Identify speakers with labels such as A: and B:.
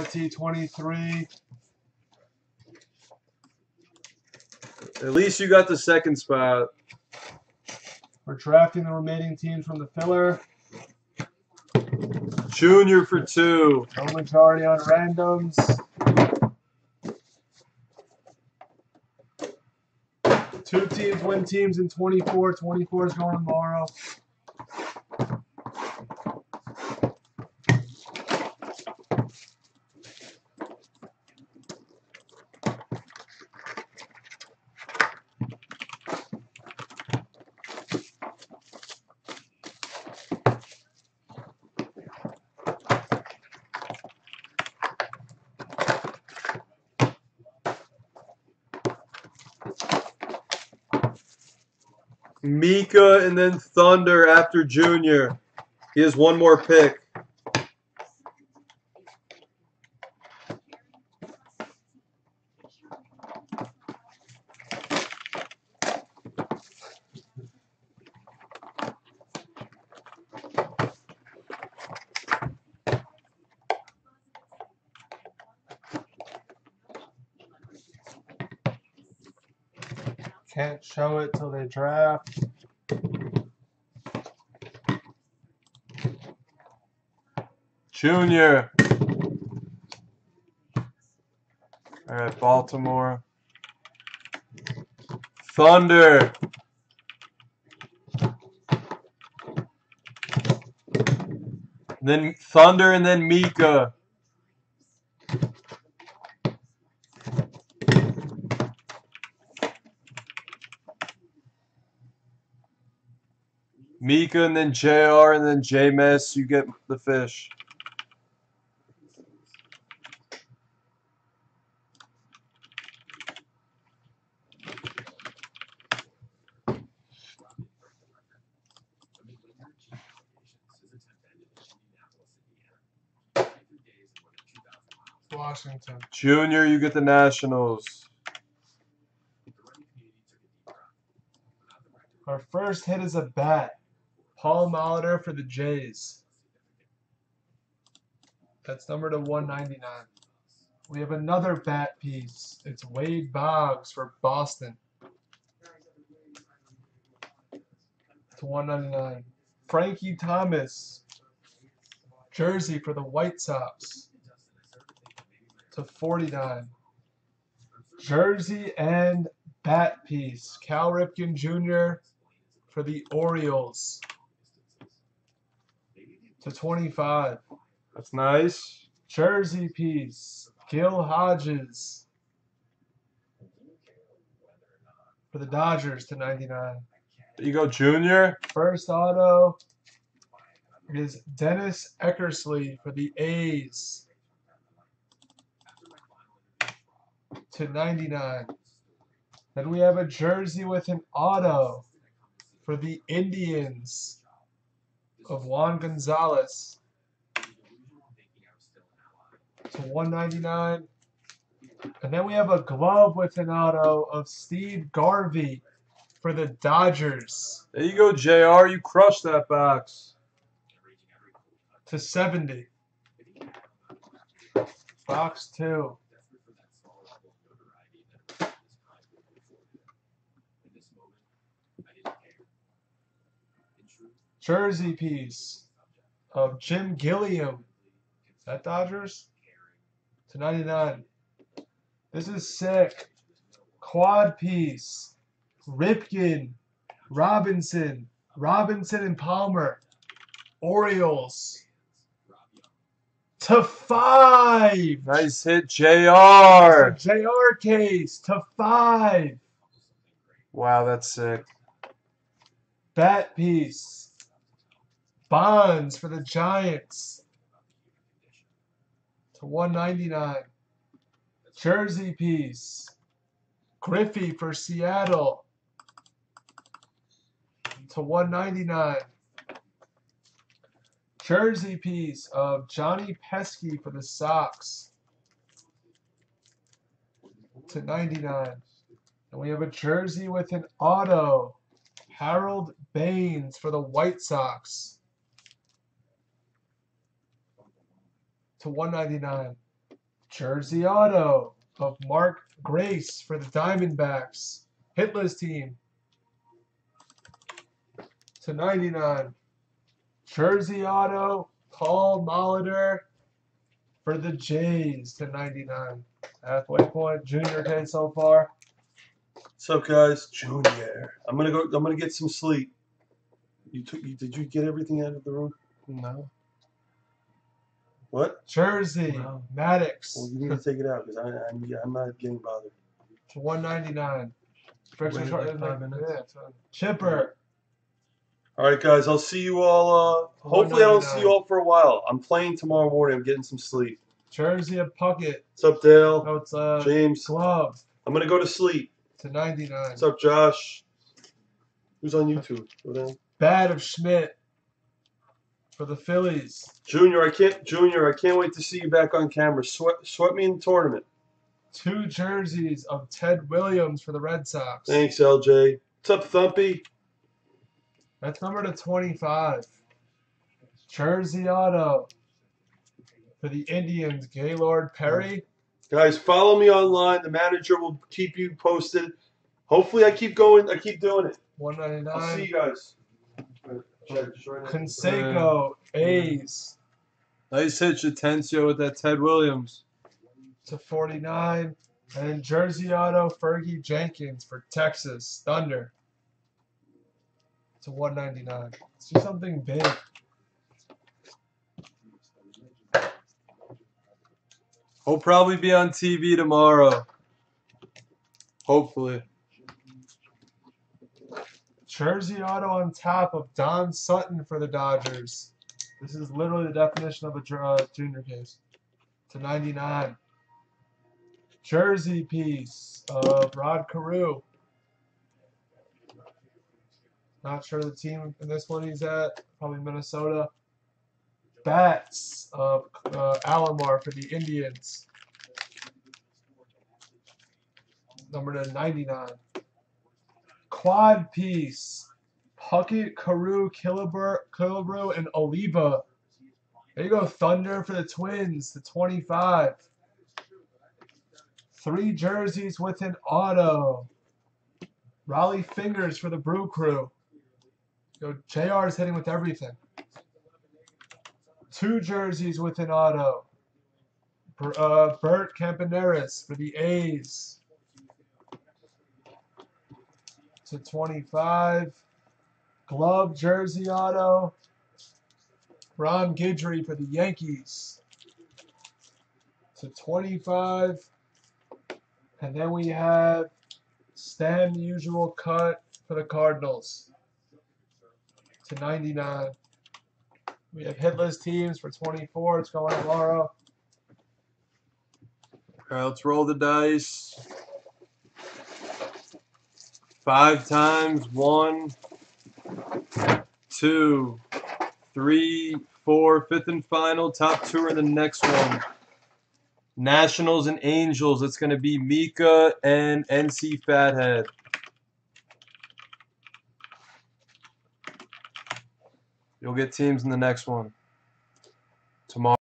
A: IT 23.
B: At least you got the second spot.
A: We're drafting the remaining teams from the filler.
B: Junior for two.
A: No majority on randoms. Two teams win teams in 24. 24 is going tomorrow.
B: Mika and then Thunder after Junior. He has one more pick.
A: Can't show it till they draft.
B: Junior. All right, Baltimore. Thunder. Then Thunder and then Mika. Mika and then JR and then JMS, you get the fish.
A: Washington.
B: Junior, you get the Nationals.
A: Our first hit is a bat. Paul Molitor for the Jays. That's number to 199. We have another bat piece. It's Wade Boggs for Boston. To 199. Frankie Thomas. Jersey for the White Sox. To 49. Jersey and bat piece. Cal Ripken Jr. for the Orioles. To 25.
B: That's nice.
A: Jersey piece. Gil Hodges. For the Dodgers to 99.
B: There you go, Junior.
A: First auto is Dennis Eckersley for the A's to 99. Then we have a jersey with an auto for the Indians of Juan Gonzalez to 199. And then we have a glove with an auto of Steve Garvey for the Dodgers
B: There you go, JR. You crushed that box.
A: to 70. Box 2. Jersey piece of Jim Gilliam. Is that Dodgers? To 99. This is sick. Quad piece. Ripken. Robinson. Robinson and Palmer. Orioles. To five.
B: Nice hit, JR.
A: JR case to five.
B: Wow, that's sick.
A: Bat piece. Bonds for the Giants to 199. Jersey piece. Griffey for Seattle to 199. Jersey piece of Johnny Pesky for the Sox to 99. And we have a jersey with an auto. Harold Baines for the White Sox to 199. Jersey auto of Mark Grace for the Diamondbacks. Hitless team to 99. Jersey auto Paul Molitor for the Jays to 99. Halfway point, junior day so far.
B: What's up, guys? Junior. I'm gonna go. I'm gonna get some sleep. You took. You, did you get everything out of the room?
A: No.
B: What?
A: Jersey
C: Wow.
A: Maddux
B: Well, you need to take it out because I, I'm, I'm not getting bothered.
A: to 199. Friction
C: Waited
A: short-
C: like five minutes.
A: yeah, so- Chipper.
B: All right, guys. I'll see you all. Uh, hopefully, I don't see you all for a while. I'm playing tomorrow morning. I'm getting some sleep.
A: Jersey of Puckett.
B: What's up, Dale?
A: No, it's uh,
B: James.
A: glove
B: I'm gonna go to sleep.
A: to 99.
B: What's up, Josh? Who's on YouTube?
A: Bad of Schmidt for the Phillies.
B: Junior, I can't. Junior, I can't wait to see you back on camera. Sweat, sweat me in the tournament.
A: Two jerseys of Ted Williams for the Red Sox.
B: Thanks, LJ. What's up, Thumpy?
A: That's number to 25. Jersey auto for the Indians. Gaylord Perry.
B: Guys, follow me online. The manager will keep you posted. Hopefully, I keep going. I keep doing it. 199. I'll see you guys.
A: Canseco A's
C: Nice hit, Shatencio, with that Ted Williams.
A: to 49. And Jersey auto Fergie Jenkins for Texas Thunder to 199. Let's do something big.
C: He'll probably be on TV tomorrow. Hopefully.
A: Jersey auto on top of Don Sutton for the Dodgers. This is literally the definition of a uh, junior case. To 99. Jersey piece of Rod Carew. Not sure the team in this one he's at. Probably Minnesota. Bats of uh, Alomar for the Indians. Number to 99 quad piece. Puckett, Carew, Killebrew, and Oliva. There you go, Thunder for the Twins, the 25. Three jerseys with an auto. Rollie Fingers for the Brew Crew. Yo, is hitting with everything. Two jerseys with an auto. Uh, Bert Campaneris for the A's to 25. Glove jersey auto. Ron Guidry for the Yankees to 25. And then we have Stan Musial Cut for the Cardinals to 99. We have hitless teams for 24. It's going tomorrow.
C: All right, let's roll the dice. Five times. One, two, three, four. Fifth and final. Top two are the next one. Nationals and Angels. It's going to be Mika and NC Fathead. You'll get teams in the next one tomorrow.